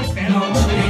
Ángel